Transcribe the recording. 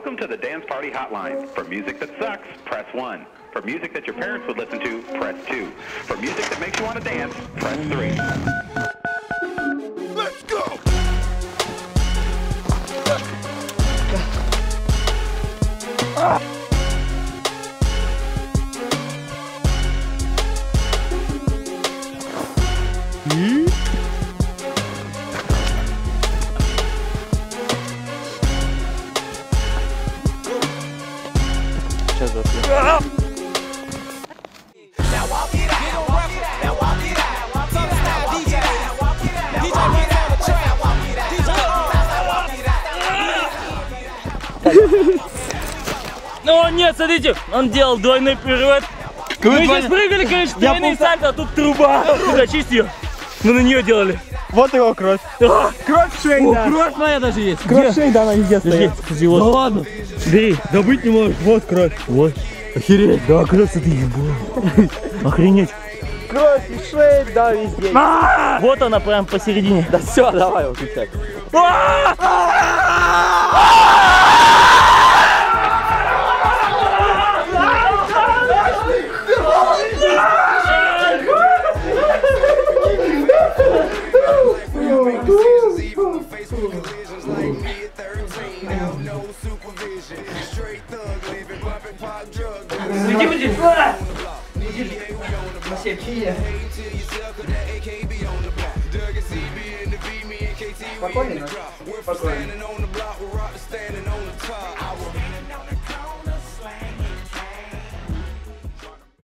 Welcome to the Dance Party Hotline. For music that sucks, press 1. For music that your parents would listen to, press 2. For music that makes you want to dance, press 3. Let's go! Ah. It out. О, нет, смотрите, он делал двойной пируэт. Мы здесь прыгали, конечно, двойные сальто, а тут труба. Сюда, чисть ее. Мы на нее делали. Вот его кровь. А, Кровь шеи, да. Кровь моя даже есть. Кровь шеи, да, она везде стоит. Подожди, вот. Да ладно. Бери, добыть не можешь. Вот кровь. Вот. Охереть. Да, кровь ты ебал. Охренеть. Кровь и шеи, да, везде. Вот она прям посередине. Да все, давай, выключай. Make decisions even when faced with collisions like me at 13. Now no supervision. Straight thug living, bumping pop drug. Иди, иди. А! We're standing on the